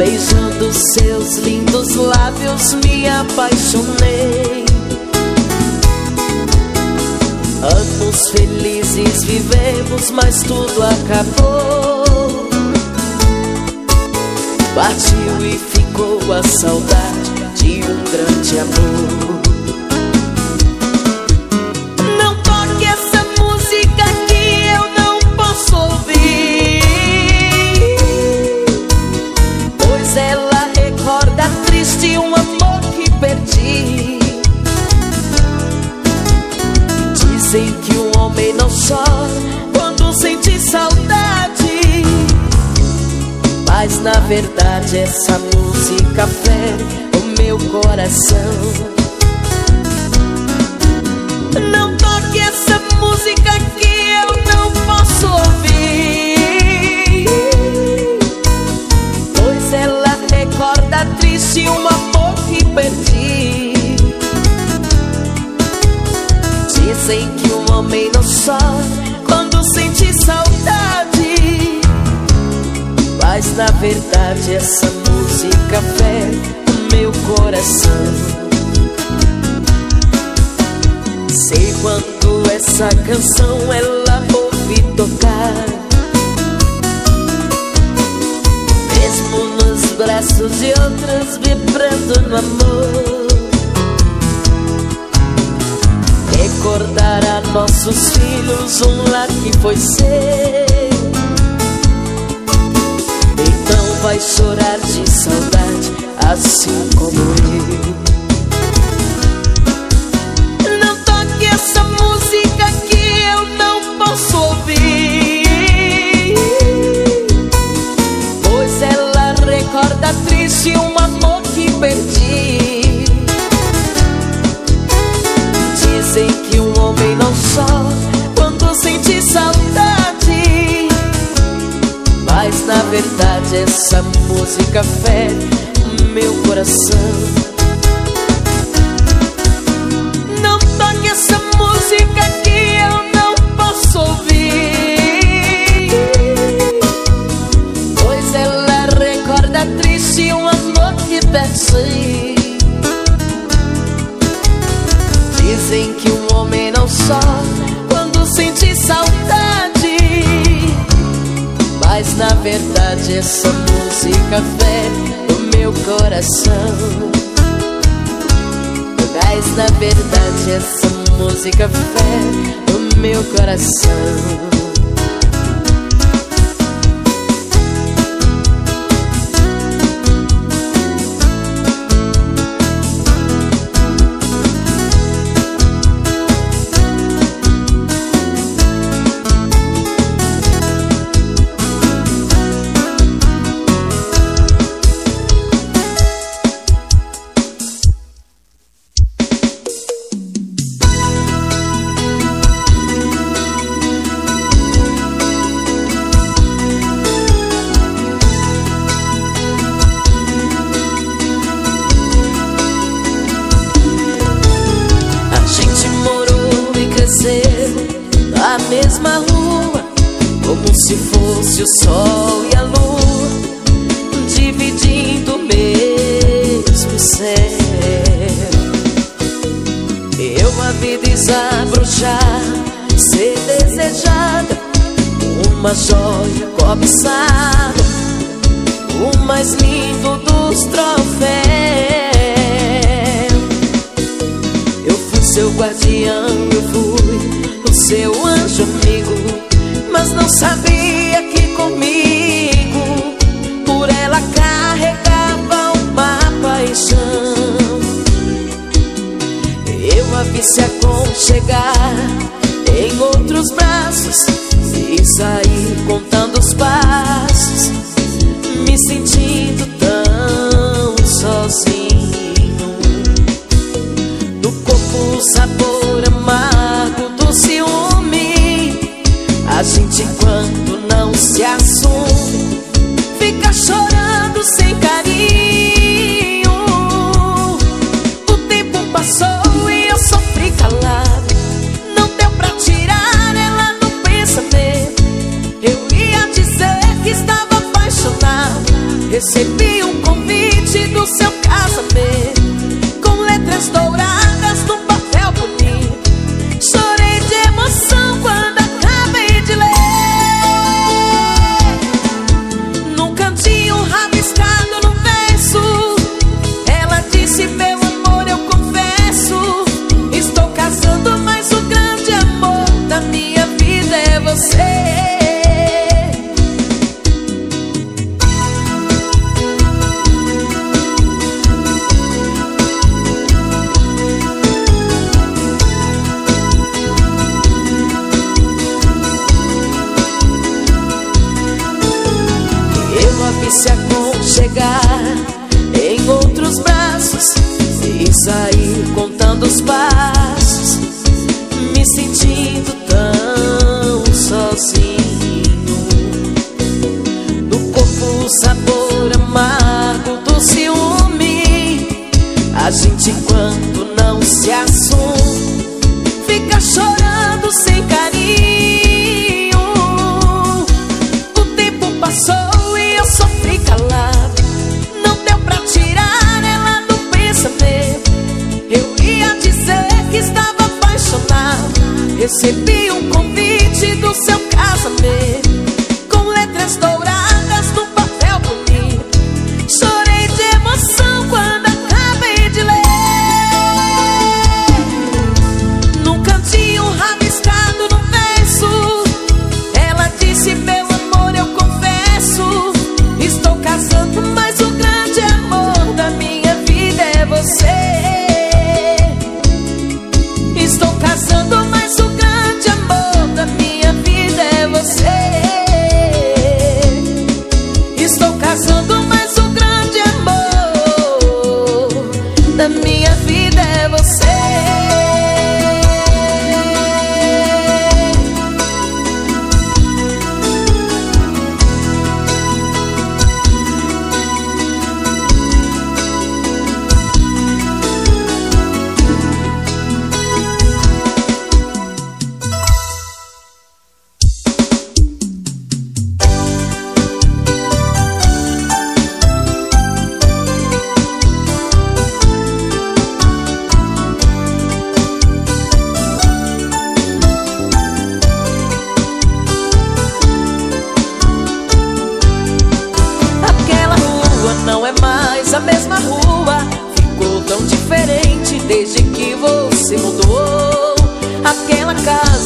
Beijando seus lindos lábios me apaixonei. Anos felizes vivemos, mas tudo acabou. Partiu e ficou a saudade de um grande amor Na verdade essa música fere o meu coração. Não toque essa música que eu não posso ouvir. Pois ela recorda triste um amor que perdi. Dizem que um homem não chora Mas na verdade essa música fere o meu coração. Sei quando essa canção ela ouve tocar. Mesmo nos braços de outras vibrando no amor. Recordará nossos filhos um lar que foi seu Então vai chorar de saudade assim como eu. Não toque essa música que eu não posso ouvir. Pois ela recorda triste um amor que perdi. Dizem que um homem não chora quando sente saudade. Mas na verdade essa música fere meu coração. Não toque essa música que eu não posso ouvir. Pois ela recorda triste um amor que perdi. Dizem que um homem não chora quando sente saudade Mas na verdade essa música fere o meu coração. Mas na verdade essa música fere o meu coração mesma rua, como se fosse o sol e a lua, dividindo o mesmo céu. Eu a vi desabrochar, ser desejada, uma joia cobiçada, o mais lindo dos troféus. Eu fui seu guardião, eu fui o seu anjo Mas não sabia que comigo Por ela carregava uma paixão. Eu a vi se aconchegar em outros braços E saí contando de assunto, fica chorando sem carinho. O tempo passou e eu sofri calado. Não deu pra tirar ela no pensamento. Eu ia dizer que estava apaixonado. Recebi quando não se assume, fica chorando sem carinho. O tempo passou e eu sofri calado. Não deu pra tirar ela do pensamento. Eu ia dizer que estava apaixonado. Recebi um convite do seu casamento.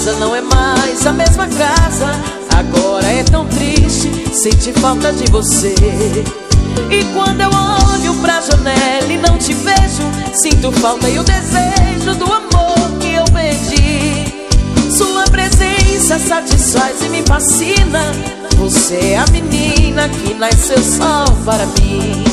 Casa não é mais a mesma casa. Agora é tão triste sentir falta de você. E quando eu olho pra janela e não te vejo, sinto falta e o desejo do amor que eu perdi. Sua presença satisfaz e me fascina. Você é a menina que nasceu só para mim.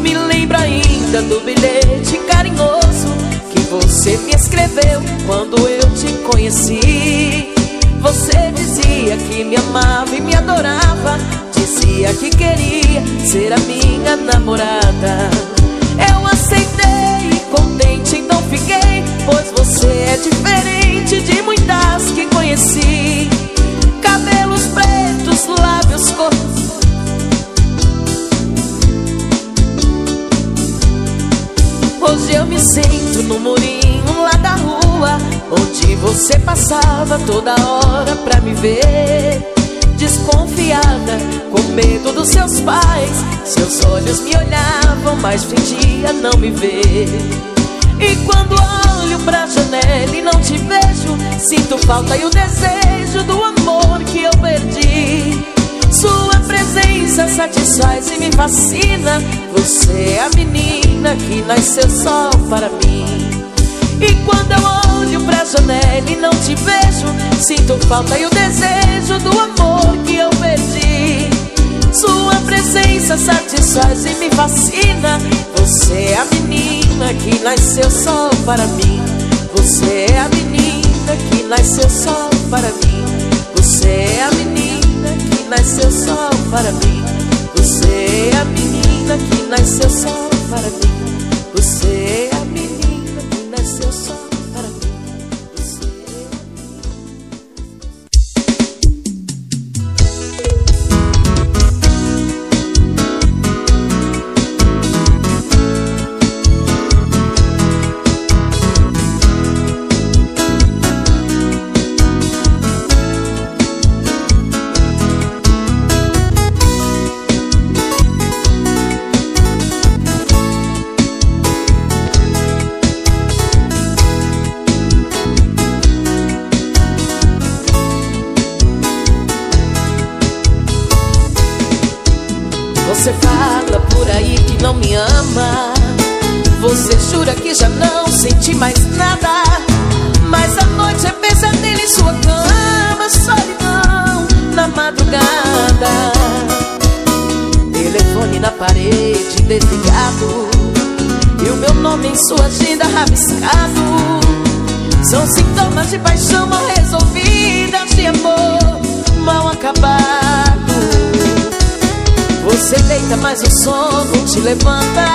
Me lembra ainda do bilhete carinhoso que você me escreveu quando eu te conheci. Você dizia que me amava e me adorava. Dizia que queria ser a minha namorada. Eu aceitei e contente então fiquei, pois você é diferente de muitas que conheci. Cabelos pretos, lábios cor. Hoje eu me sento no murinho lá da rua, onde você passava toda hora pra me ver. Desconfiada, com medo dos seus pais, seus olhos me olhavam, mas fingia não me ver. E quando olho pra janela e não te vejo, sinto falta e o desejo do amor que eu perdi. Sua presença satisfaz e me fascina. Você é a menina que nasceu só para mim. E quando eu olho pra janela e não te vejo, sinto falta e o desejo do amor que eu perdi. Sua presença satisfaz e me fascina. Você é a menina que nasceu só para mim. Você é a menina que nasceu só para mim. Para mim. Você é a menina que nasceu só para mim. Você é sua agenda rabiscado. São sintomas de paixão mal resolvidas, de amor mal acabado. Você deita, mas o sono te levanta.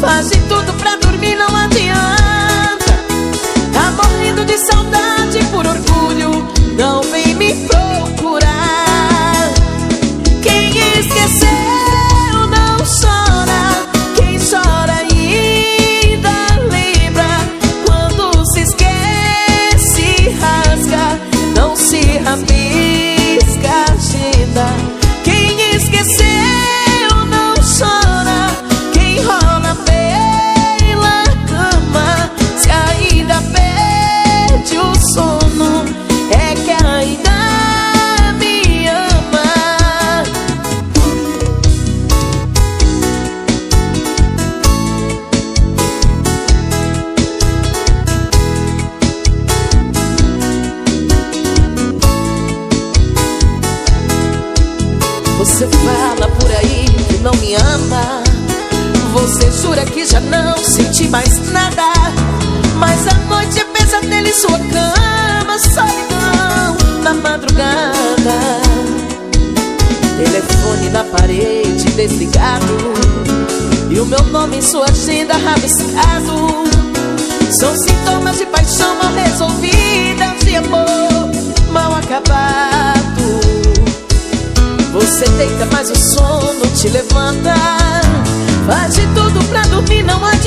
Faz de tudo pra dormir, não adianta. Tá morrendo de saudade por orgulho, não vem me procurar. Quem esqueceu? Sua agenda rabiscado. São sintomas de paixão mal resolvidas De amor mal acabado. Você deita, mas o sono te levanta. Faz de tudo pra dormir, não adianta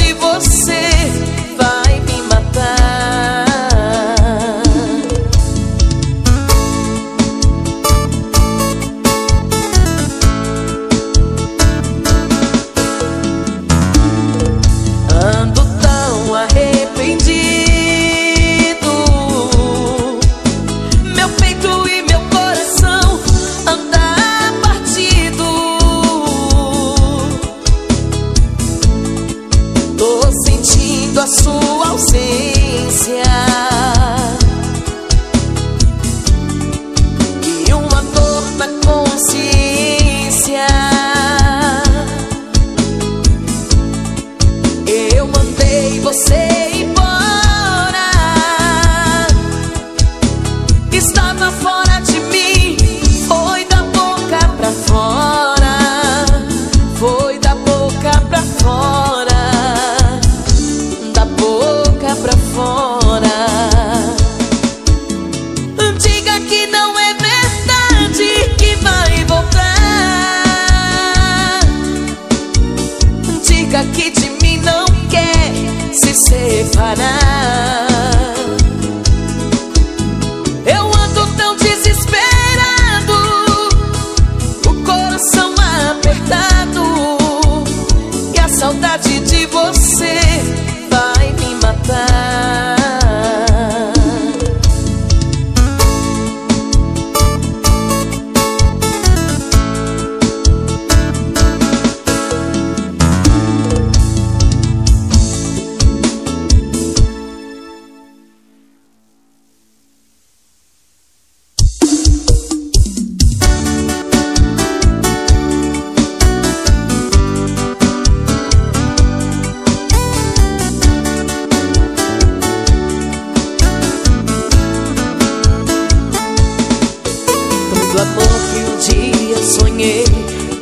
de você vai me matar.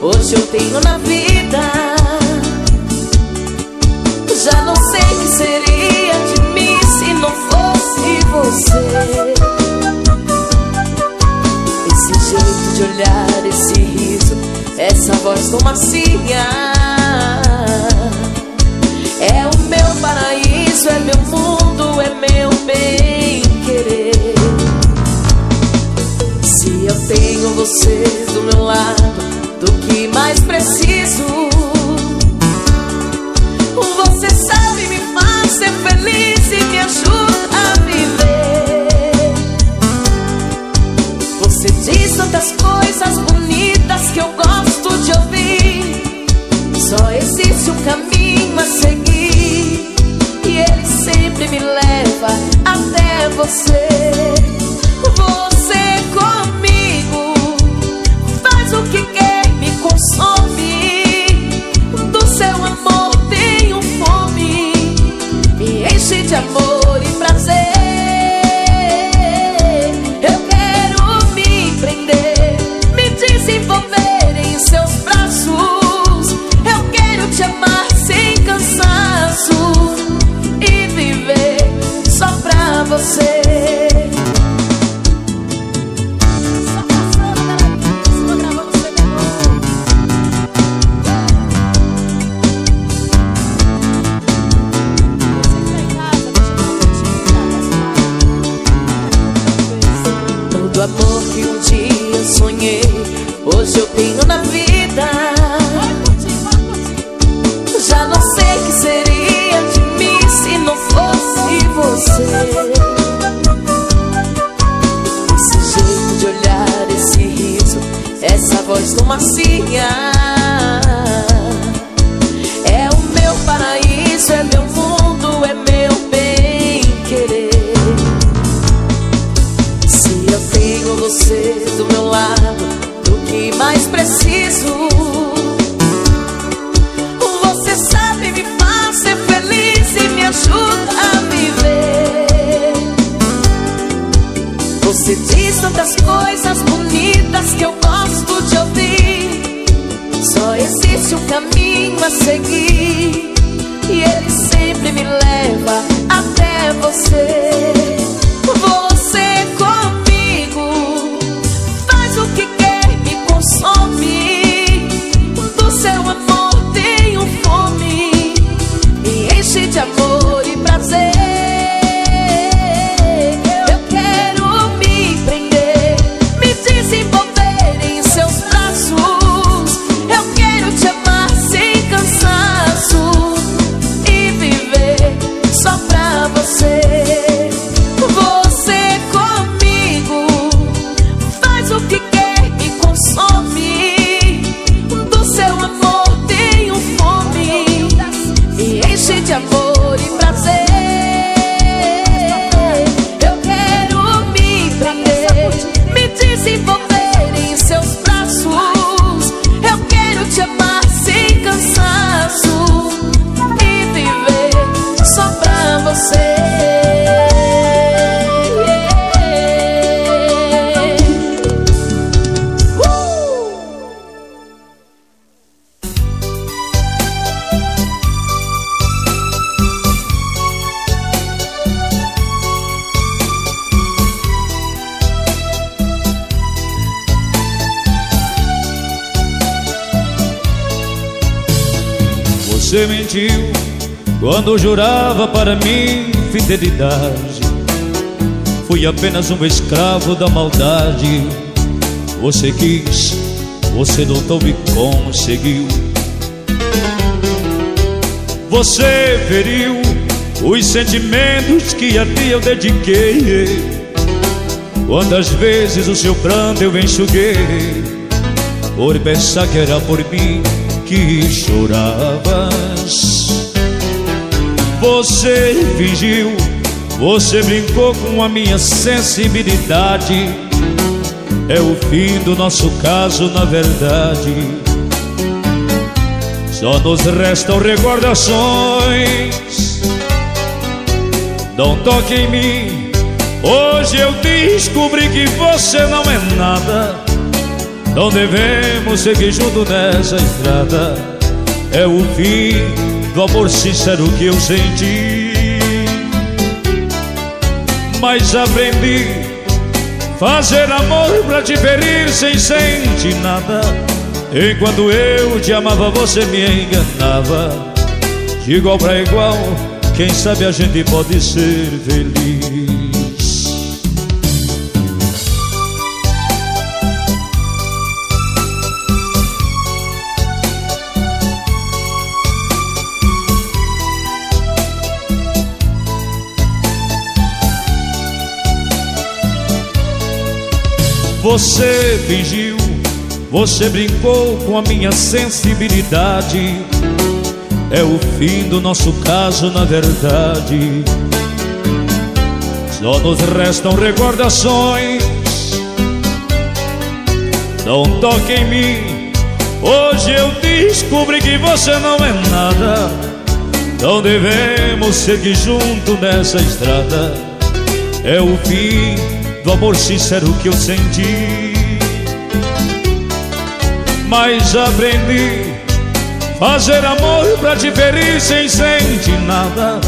Hoje eu tenho na vida. Já não sei o que seria de mim se não fosse você. Esse jeito de olhar, esse riso, essa voz tão macia. É o meu paraíso, é meu mundo, é meu bem querer. Se eu tenho você do meu lado do que mais preciso. Você sabe, me faz ser feliz e me ajuda a viver. Você diz tantas coisas bonitas que eu gosto de ouvir. Só existe um caminho a seguir, e ele sempre me leva até você. Você mentiu quando jurava para mim fidelidade. Fui apenas um escravo da maldade. Você quis, você lutou e conseguiu. Você feriu os sentimentos que a ti eu dediquei. Quantas vezes o seu pranto eu enxuguei por pensar que era por mim que choravas. Você fingiu, você brincou com a minha sensibilidade. É o fim do nosso caso, na verdade. Só nos restam recordações. Não toque em mim. Hoje eu descobri que você não é nada não devemos seguir junto nessa estrada. É o fim do amor sincero que eu senti. Mas aprendi Fazer amor pra te ferir sem sentir nada. Enquanto eu te amava você me enganava. De igual pra igual Quem sabe a gente pode ser feliz. Você fingiu, você brincou com a minha sensibilidade. É o fim do nosso caso, na verdade. Só nos restam recordações. Não toque em mim. Hoje eu descobri que você não é nada. Não devemos seguir junto nessa estrada. É o fim do amor sincero que eu senti. Mas aprendi fazer amor pra te ferir sem sentir nada.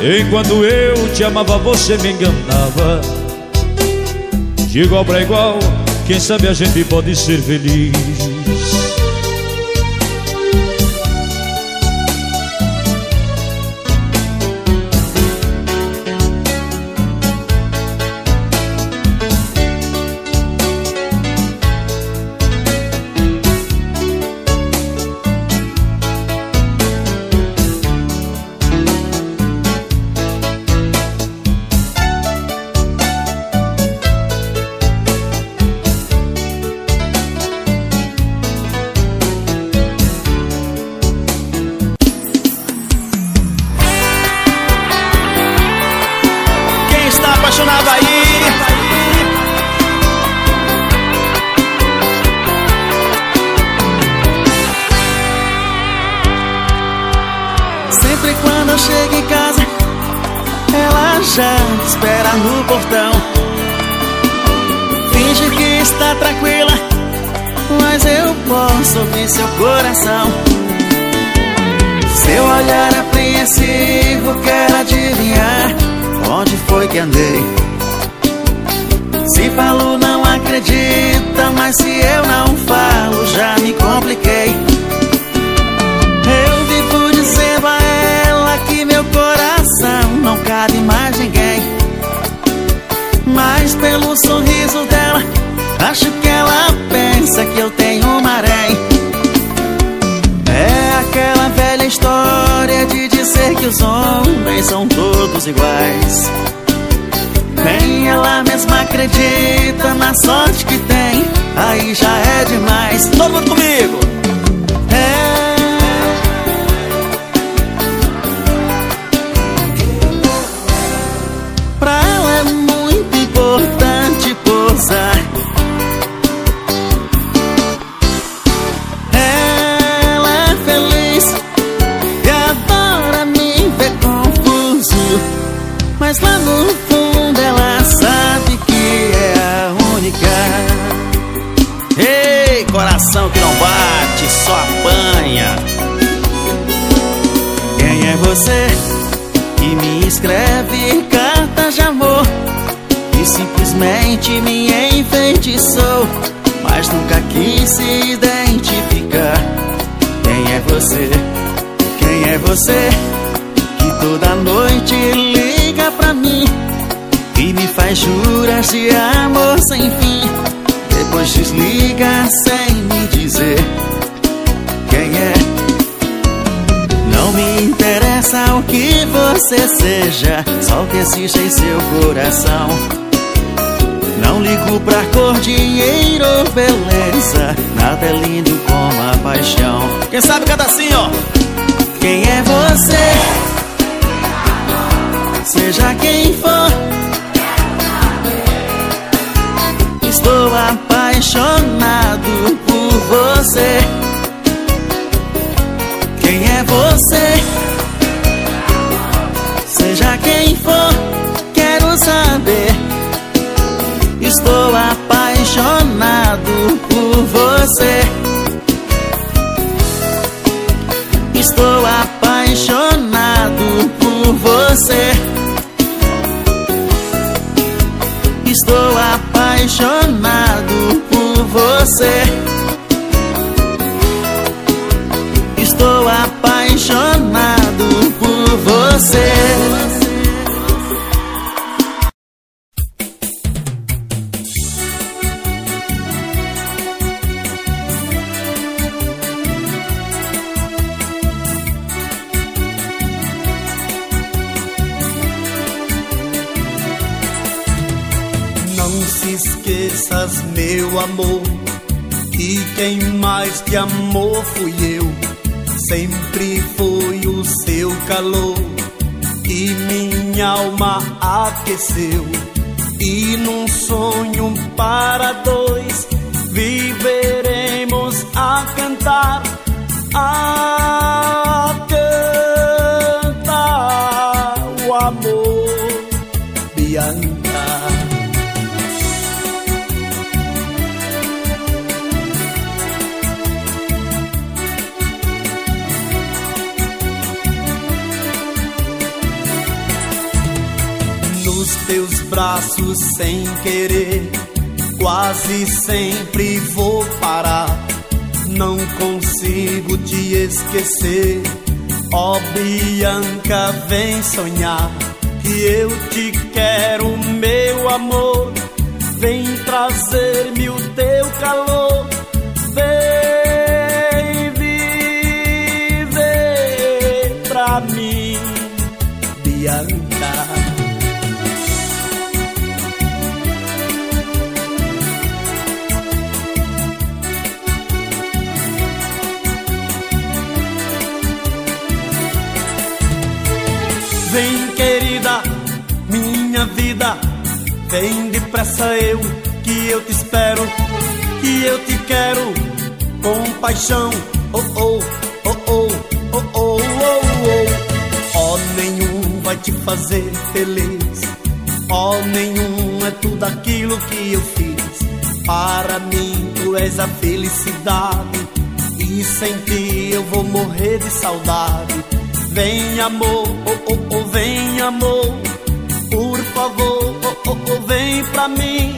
Enquanto eu te amava, você me enganava. De igual pra igual, quem sabe a gente pode ser feliz. E mais ninguém. Mas pelo sorriso dela Acho que ela pensa que eu tenho uma maré É aquela velha história de dizer que os homens são todos iguais Nem ela mesma acredita na sorte que tem Aí já é demais Todo mundo comigo! Mas lá no fundo ela sabe que é a única Ei, coração que não bate, só apanha Quem é você que me escreve cartas de amor E simplesmente me enfeitiçou Mas nunca quis se identificar Quem é você? Quem é você? faz juras de amor sem fim. Depois desliga sem me dizer quem é. Não me interessa o que você seja Só o que existe em seu coração. Não ligo pra cor, dinheiro ou beleza Nada é lindo como a paixão. Quem sabe cada assim, ó. Quem é você? Seja quem for Estou apaixonado por você. Quem é você? Seja quem for, quero saber. Estou apaixonado por você. Estou apaixonado por você. Apaixonado por você. Estou apaixonado por você. Meu amor. E quem mais te amou fui eu. Sempre foi o seu calor e minha alma aqueceu. E num sonho para dois viveremos a cantar. A braços sem querer. Quase sempre vou parar. Não consigo te esquecer. Ó oh, Bianca, vem sonhar que eu te quero, meu amor. Vem trazer-me o teu calor. Vem viver pra mim, Bianca. Querida, minha vida, vem depressa eu, que eu te espero, que eu te quero com paixão. Oh, oh, oh, oh, oh, oh, oh, oh. Oh, nenhum vai te fazer feliz. Oh, nenhum é tudo aquilo que eu fiz. Para mim, tu és a felicidade. E sem ti eu vou morrer de saudade. Vem amor, amor, por favor, oh, oh, oh, vem pra mim,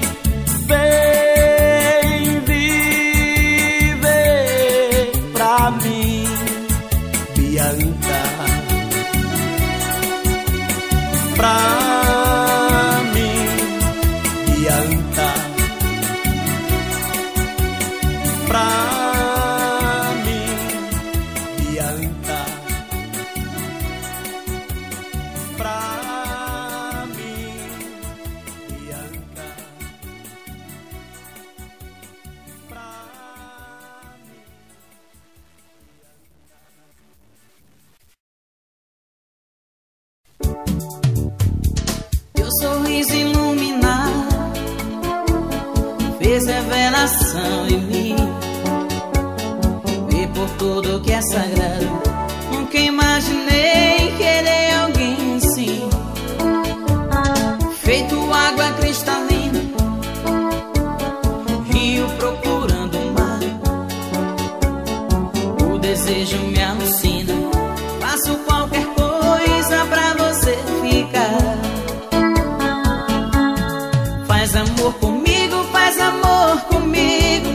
Faz amor comigo faz amor comigo.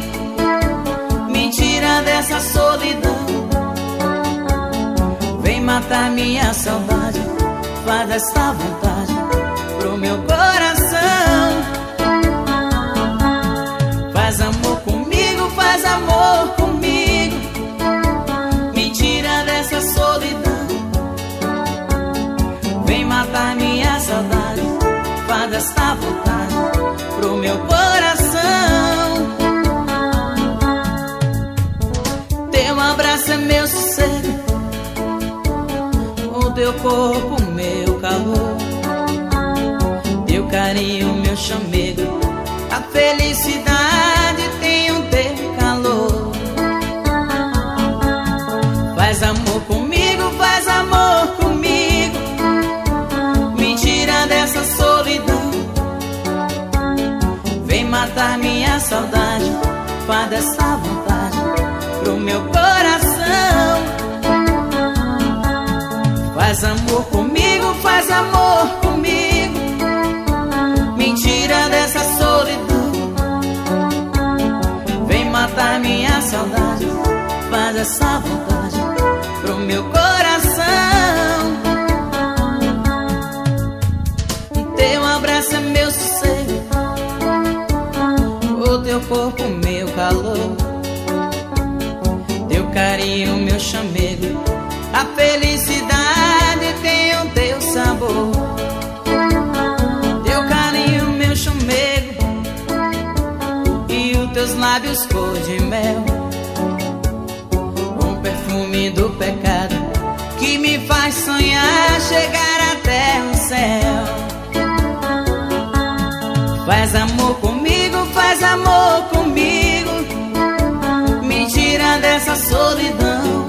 Me tira dessa solidão. Vem matar minha saudade. Faz esta vontade pro meu coração. Faz amor comigo, faz amor comigo. Me tira dessa solidão. Vem matar minha saudade. Faz esta vontade meu coração. Abraço é meu sossego. O teu corpo, meu calor. Teu carinho, meu chamego essa vontade pro meu coração. Teu abraço é meu sossego. O teu corpo, meu calor. Teu carinho, meu chamego. A felicidade tem o teu sabor. Teu carinho, meu chamego. E os teus lábios cor de mel. Pecado que me faz sonhar chegar até o céu. Faz amor comigo, faz amor comigo. Me tira dessa solidão.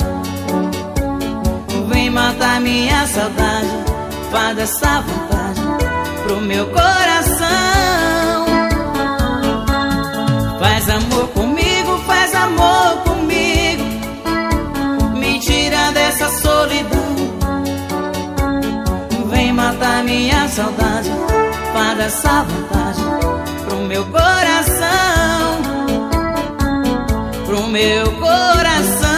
Vem matar minha saudade. Faz essa vontade pro meu coração. Faz amor comigo, dessa solidão. Vem matar minha saudade. Faz essa vontade pro meu coração. Pro meu coração.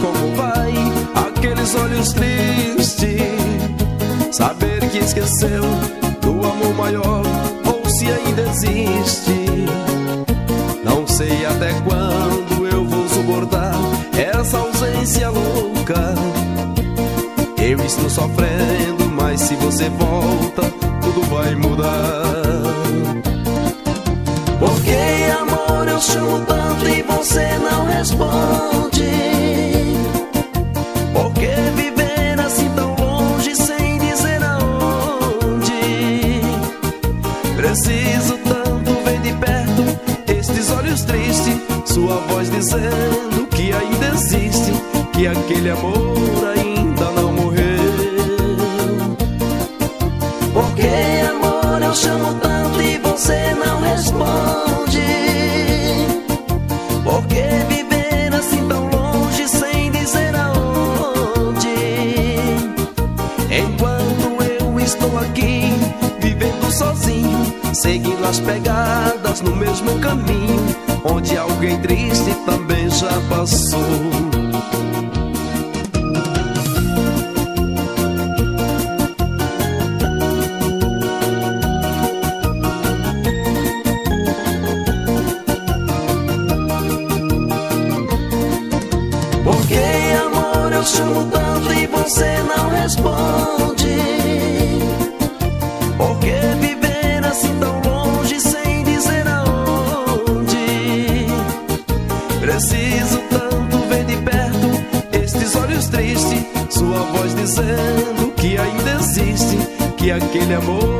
Como vai aqueles olhos tristes. Saber que esqueceu do amor maior ou se ainda existe. Não sei até quando eu vou suportar essa ausência louca. Eu estou sofrendo, mas se você volta, tudo vai mudar. Porque amor eu chamo tanto e você não responde. Dizendo que ainda existe, que aquele amor ainda não morreu. Porque amor eu chamo tanto e você não responde. Porque viver assim tão longe sem dizer aonde? Enquanto eu estou aqui vivendo sozinho, seguindo as pegadas no mesmo caminho, onde alguém triste também já passou. Amor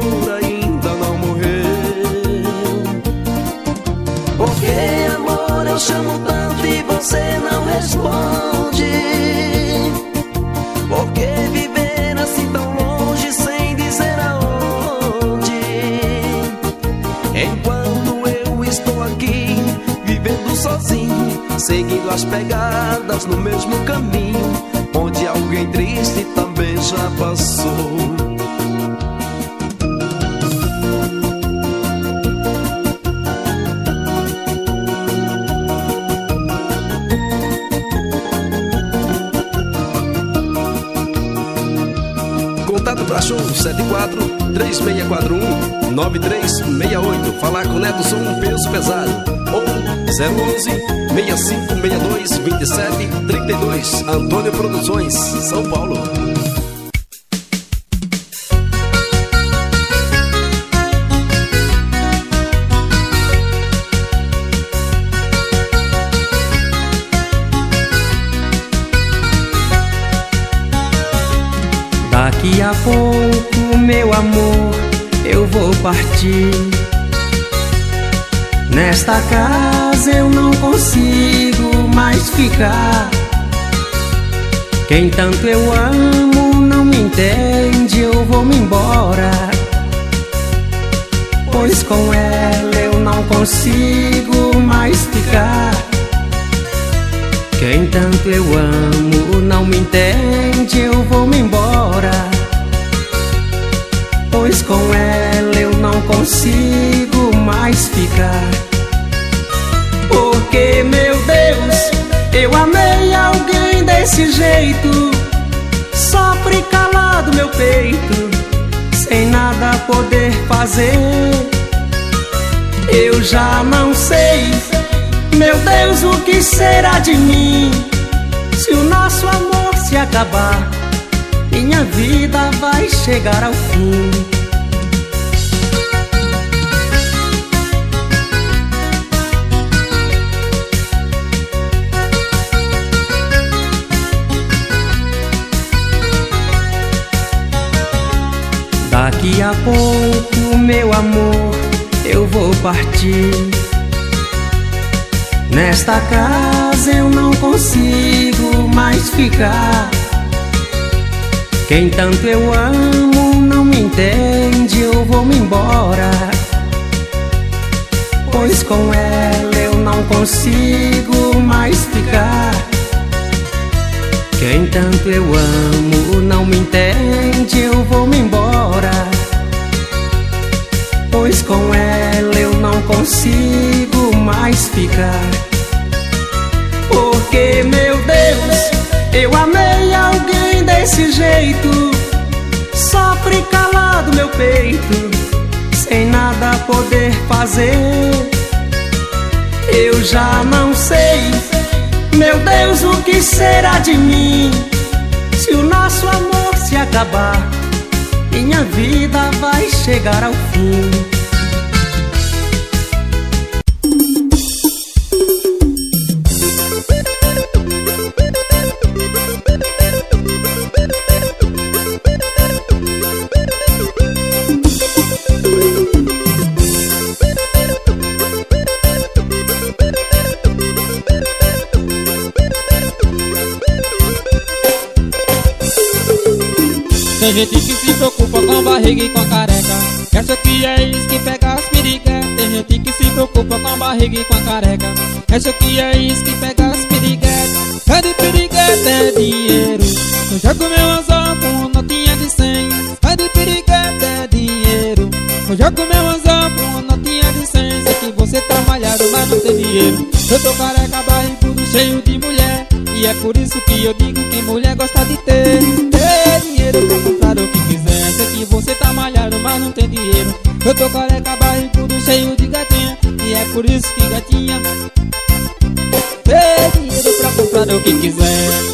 011-6562-2732 Antônio Produções, São Paulo. Daqui a pouco, meu amor, eu vou partir. Nesta casa eu não consigo mais ficar. Quem tanto eu amo não me entende, eu vou me embora. Pois com ela eu não consigo mais ficar. Quem tanto eu amo não me entende, eu vou me embora. Pois com ela eu não consigo mais ficar. Porque, meu Deus, eu amei alguém desse jeito. Sofre calado meu peito, sem nada poder fazer. Eu já não sei, meu Deus, o que será de mim se o nosso amor se acabar. Minha vida vai chegar ao fim. Daqui a pouco, meu amor, eu vou partir. Nesta casa eu não consigo mais ficar. Quem tanto eu amo não me entende, eu vou me embora. Pois com ela eu não consigo mais ficar. Quem tanto eu amo não me entende, eu vou me embora. Pois com ela eu não consigo mais ficar. Porque, meu Deus, eu amei alguém desse jeito. Sofre calado meu peito, sem nada poder fazer. Eu já não sei meu Deus, o que será de mim se o nosso amor se acabar? Minha vida vai chegar ao fim. Tem gente que se preocupa com a barriga e com a careca. Acha que é isso que pega as piriguetas Tem gente que se preocupa com a barriga e com a careca. Acha que é isso que pega as piriguetas É de pirigueta é dinheiro. Eu já comeu anzol com notinha de cem. É de é dinheiro. Eu já comeu anzol com notinha de cem. Sei que você tá malhado mas não tem dinheiro. Eu tô careca, barrigudo, cheio de mulher. E é por isso que eu digo que mulher gosta de ter Eu tô careca, barrigudo, cheio de gatinha E é por isso que gatinha. Tem dinheiro pra comprar o que quiser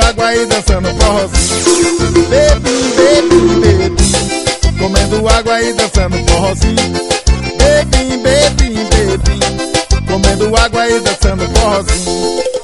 água e dançando forrozinho. Bebi, bebi, bebi, comendo água e dançando forrozinho. Bebi, bebi, bebi, comendo água e dançando forrozinho.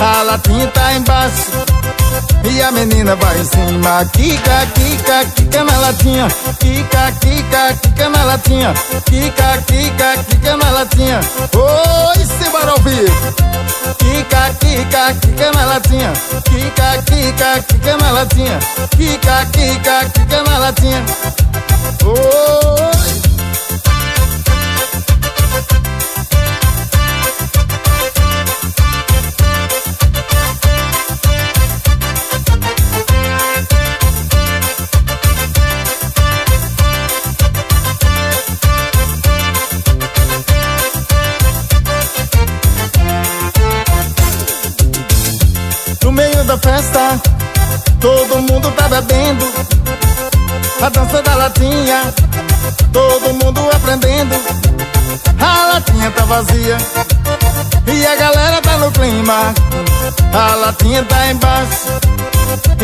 A latinha tá embaixo e a menina vai em cima. Kika, kika, kika na latinha. Kika, kika, kika na latinha. Kika, kika, kika na latinha. Oi, simbora ouvir. Kika, kika, kika na latinha. Kika, kika, kika na latinha. Kika, kika, kika na latinha. Oi. Da festa, todo mundo tá bebendo. A dança da latinha, todo mundo aprendendo. A latinha tá vazia e a galera tá no clima. A latinha tá embaixo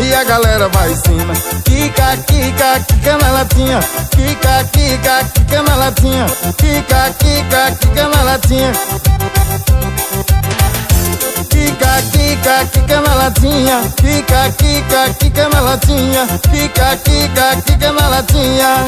e a galera vai em cima. Kika, kika, kika na latinha. Kika, kika, kika na latinha. Kika, kika, kika na latinha. Kika, kika, kika na latinha. Kika, kika, kika na latinha. Kika, kika, kika na latinha.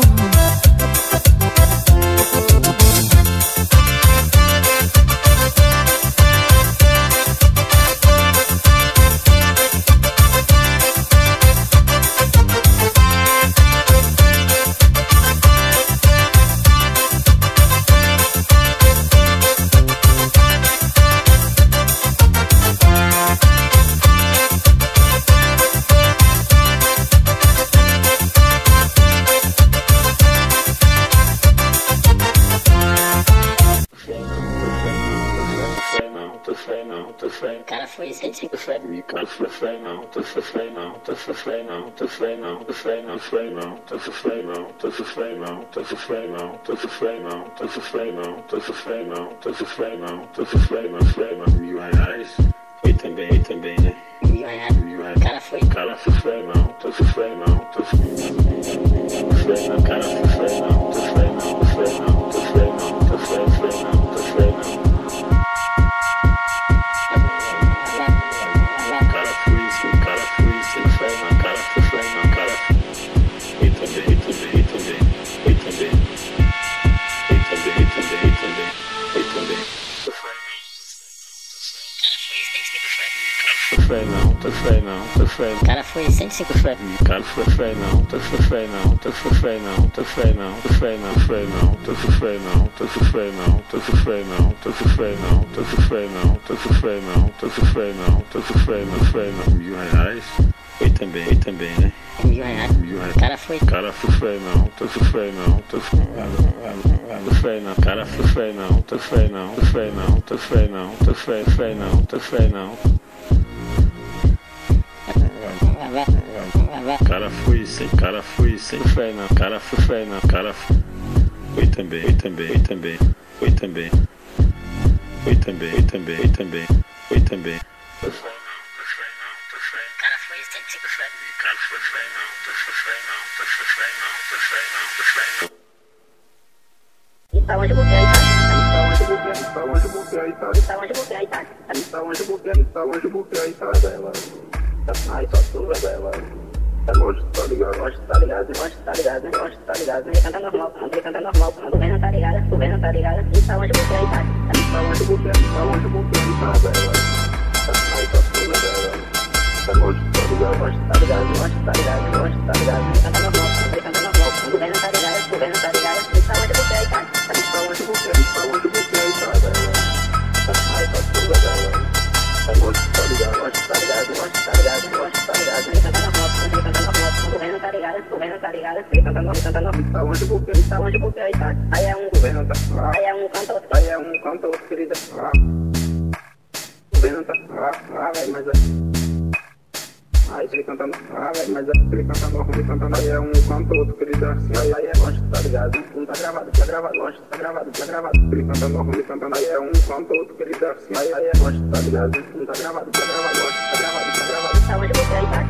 Nieuwe huis. Wit en benen, wit en benen. Nieuwe huis. Karafoei. Karafoei, vreemel. Tussen vreemel. Tussen vreemel. Karafoei, vreemel. Tussen vreemel. Tussen vreemel. Tussen vreemel. Tussen vreemel. Tu foi não, tu foi não, tu foi não. Cara, foi 105 foi. Cara, foi foi não, tu foi foi não, tu foi foi não, tu foi não, tu foi não, foi não, tu foi não, tu foi não, tu foi não, tu foi não, tu foi não, tu foi não, tu foi não, tu foi não, foi não. Mil reais. Foi também, foi também, né? Mil reais. Mil reais. Cara, foi. Cara, foi foi não, tu foi não, tu foi Tu foi não, cara, foi foi não, tu foi não, tu foi não, tu foi não, tu foi foi não, tu foi não. Cara fui sem, cara fui sem fé não, cara fui fé não, cara. Foi também, foi também, foi também, foi também. Foi também, foi também, foi também, foi também. Tá longe do que é, tá longe tá ligado? Tá é, tá, ligado? Tá, tá, tá, tá, velho. Aí é um governo tá Aí é um cantor, aí é um cantor, querida. Governo tá ligado? lá, vai, mas é. Aí ele cantando, ah, velho, mas ele cantando, ele cantando, aí é um canto outro que ele dá assim, aí, aí é longe, tá ligado? Não tá gravado, tá gravado, longe, tá gravado, tá gravado. Ele cantando, ele cantando, aí é um canto outro que ele dá assim, aí, aí é longe, tá ligado? Não tá gravado, tá gravado, longe, tá gravado, tá gravado. Tá onde você aí, tá?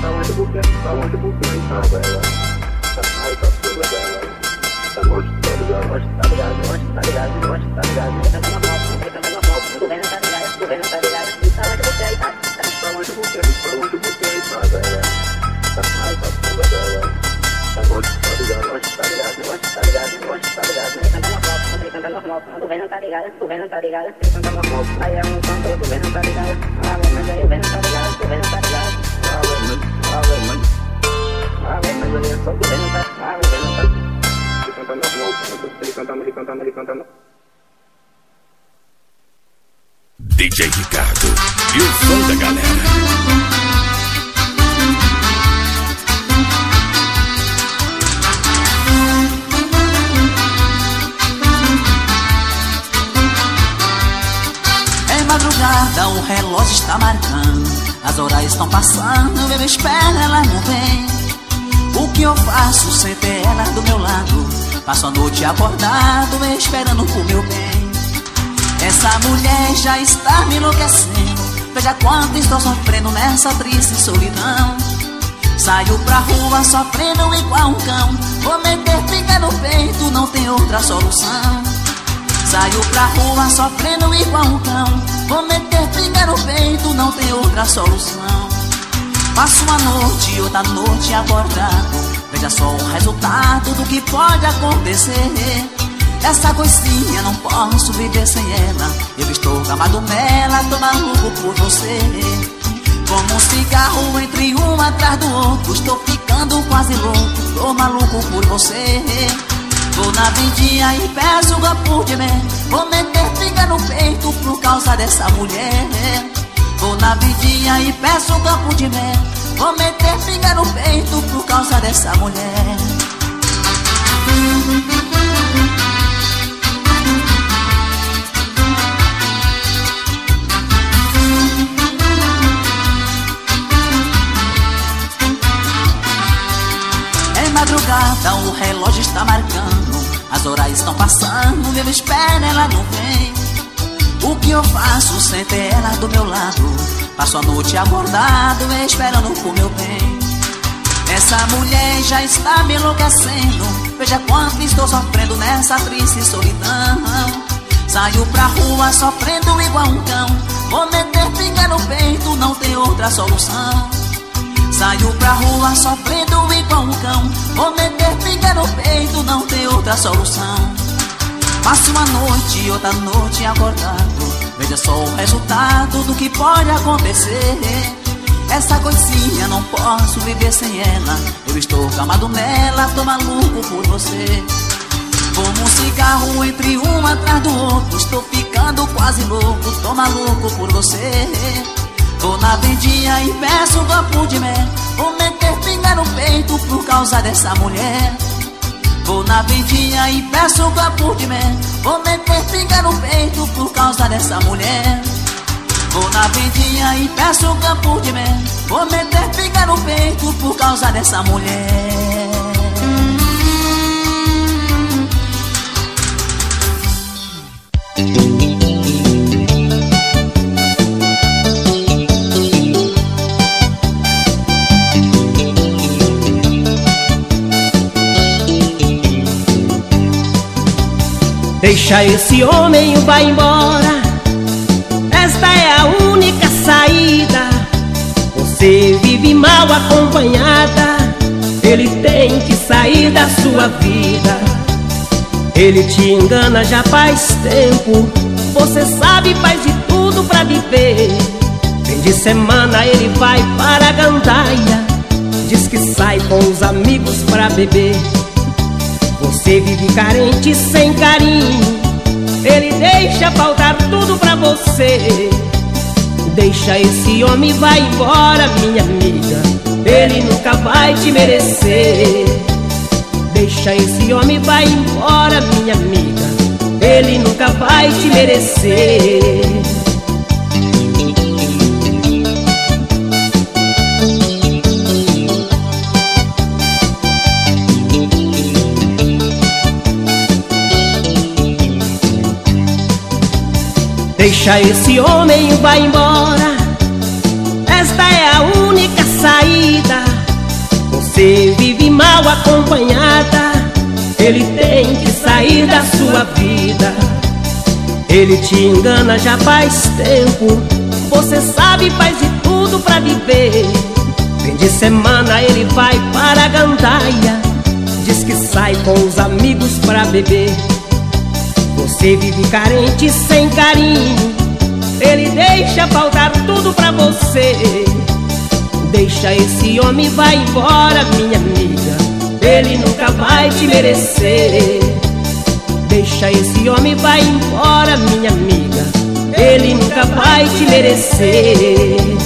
Tá onde você, tá onde você aí, tá, velho? Tá, aí tá tudo, velho. Tá longe, tá ligado, longe, tá ligado, longe, tá ligado, longe, tá ligado. Ele cantando a moto, ele tu vendo, tá ligado, tu vendo, tá ligado. Tá onde você Tá onde você, tá tá? Tá, ligado, ligado, longe, tá ligado, a moto, aí é um canto, tu vendo, tá ligado. Velho, mas aí eu vendo, tá ligado, tu vendo, tá ligado. Ah, velho, mas, ah, velho, mas. É só tu vendo, tá? Ah, velho, vendo, tá? Ele cantando moto, ele cantando, ele cantando, ele cantando. DJ Ricardo e o som da galera. É madrugada, o relógio está marcando. As horas estão passando, eu espero, ela não vem. O que eu faço sem ter ela do meu lado? Passo a noite acordado, esperando por meu bem. Essa mulher já está me enlouquecendo. Veja quanto estou sofrendo nessa triste solidão. Saio pra rua sofrendo igual um cão. Vou meter pinga no peito, não tem outra solução. Saio pra rua sofrendo igual um cão. Vou meter pinga no peito, não tem outra solução. Passo uma noite outra noite acordado. Veja só o resultado do que pode acontecer. Essa coisinha não posso viver sem ela. Eu estou gamado nela, tô maluco por você. Como um cigarro entre um atrás do outro. Estou ficando quase louco, tô maluco por você. Vou na vendinha e peço um copo de mel Vou meter pinga no peito por causa dessa mulher Vou na vendinha e peço um copo de mel Vou meter pinga no peito por causa dessa mulher madrugada, o relógio está marcando. As horas estão passando, eu espero, ela não vem. O que eu faço? Sem ter ela do meu lado. Passo a noite acordado, esperando por meu bem. Essa mulher já está me enlouquecendo. Veja quanto estou sofrendo nessa triste solidão. Saio pra rua sofrendo igual um cão. Vou meter pinga no peito, não tem outra solução Saio pra rua sofrendo igual um cão. Vou meter pinga no peito, não tem outra solução. Passo uma noite outra noite acordado Veja só o resultado do que pode acontecer. Essa coisinha não posso viver sem ela. Eu estou gamado nela, tô maluco por você. Como um cigarro entre um atrás do outro. Estou ficando quase louco, tô maluco por você Vou na vendinha e peço um copo de mel Vou meter pinga no peito por causa dessa mulher. Vou na vendinha e peço um copo de mel Vou meter pinga no peito por causa dessa mulher. Vou na vendinha e peço um copo de mel Vou meter pinga no peito por causa dessa mulher Deixa esse homem vai embora. Esta é a única saída. Você vive mal acompanhada. Ele tem que sair da sua vida. Ele te engana já faz tempo. Você sabe, faz de tudo pra viver. Fim de semana ele vai para a gandaia. Diz que sai com os amigos pra beber. Você vive carente, sem carinho. Ele deixa faltar tudo pra você. Deixa esse homem vai embora, minha amiga. Ele nunca vai te merecer. Deixa esse homem vai embora, minha amiga. Ele nunca vai te merecer. Deixa esse homem vai embora. Esta é a única saída. Você vive mal acompanhada. Ele tem que sair da sua vida. Ele te engana já faz tempo. Você sabe, faz de tudo pra viver. Fim de semana ele vai para a gandaia. Diz que sai com os amigos pra beber. Você vive carente, sem carinho. Ele deixa faltar tudo pra você. Deixa esse homem, vai embora, minha amiga. Ele nunca vai te merecer. Deixa esse homem, vai embora, minha amiga. Ele nunca vai te merecer.